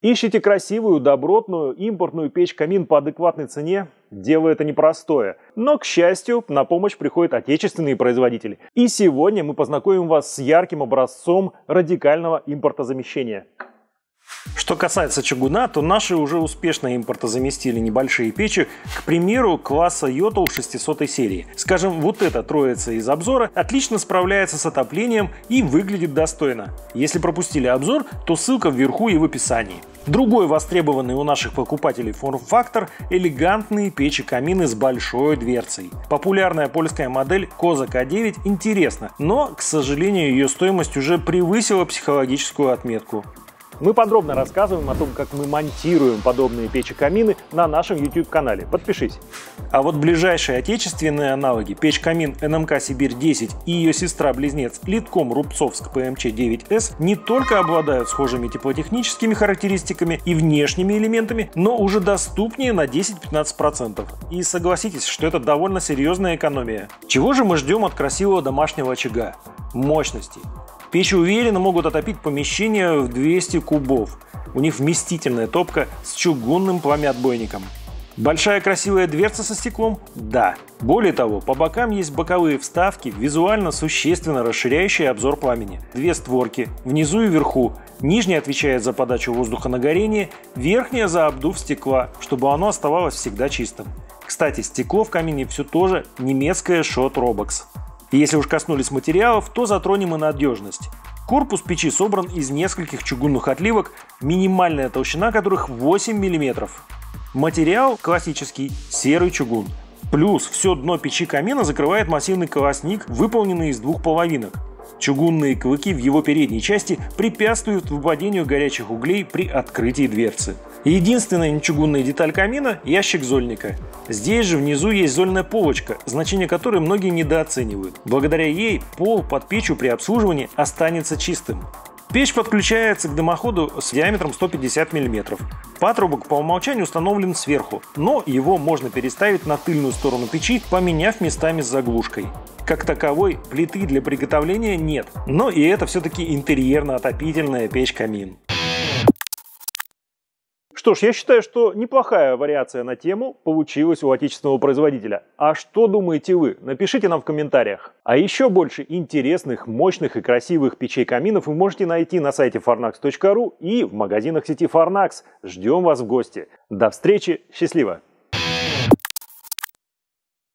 Ищите красивую, добротную, импортную печь-камин по адекватной цене? Дело это непростое. Но, к счастью, на помощь приходят отечественные производители. И сегодня мы познакомим вас с ярким образцом радикального импортозамещения. Что касается чугуна, то наши уже успешно импортозаместили небольшие печи, к примеру, класса Йотл 600 серии. Скажем, вот эта троица из обзора отлично справляется с отоплением и выглядит достойно. Если пропустили обзор, то ссылка вверху и в описании. Другой востребованный у наших покупателей форм-фактор – элегантные печи-камины с большой дверцей. Популярная польская модель Koza K9 интересна, но, к сожалению, ее стоимость уже превысила психологическую отметку. Мы подробно рассказываем о том, как мы монтируем подобные печи-камины на нашем YouTube-канале. Подпишись. А вот ближайшие отечественные аналоги печь-камин НМК Сибирь-10 и ее сестра-близнец Литком Рубцовск ПМЧ-9С не только обладают схожими теплотехническими характеристиками и внешними элементами, но уже доступнее на 10-15%. И согласитесь, что это довольно серьезная экономия. Чего же мы ждем от красивого домашнего очага? Мощности. Печи уверенно могут отопить помещение в 200 кубов. У них вместительная топка с чугунным пламяотбойником. Большая красивая дверца со стеклом? Да. Более того, по бокам есть боковые вставки, визуально существенно расширяющие обзор пламени. Две створки, внизу и вверху. Нижняя отвечает за подачу воздуха на горение, верхняя за обдув стекла, чтобы оно оставалось всегда чистым. Кстати, стекло в камине все тоже немецкое Schott Robox. Если уж коснулись материалов, то затронем и надежность. Корпус печи собран из нескольких чугунных отливок, минимальная толщина которых 8 мм. Материал классический, серый чугун. Плюс все дно печи камина закрывает массивный колосник, выполненный из двух половинок. Чугунные клыки в его передней части препятствуют выпадению горячих углей при открытии дверцы. Единственная нечугунная деталь камина – ящик зольника. Здесь же внизу есть зольная полочка, значение которой многие недооценивают. Благодаря ей пол под печью при обслуживании останется чистым. Печь подключается к дымоходу с диаметром 150 мм. Патрубок по умолчанию установлен сверху, но его можно переставить на тыльную сторону печи, поменяв местами с заглушкой. Как таковой плиты для приготовления нет, но и это все-таки интерьерно-отопительная печь-камин. Что ж, я считаю, что неплохая вариация на тему получилась у отечественного производителя. А что думаете вы? Напишите нам в комментариях. А еще больше интересных, мощных и красивых печей-каминов вы можете найти на сайте farnax.ru и в магазинах сети Farnax. Ждем вас в гости. До встречи, счастливо!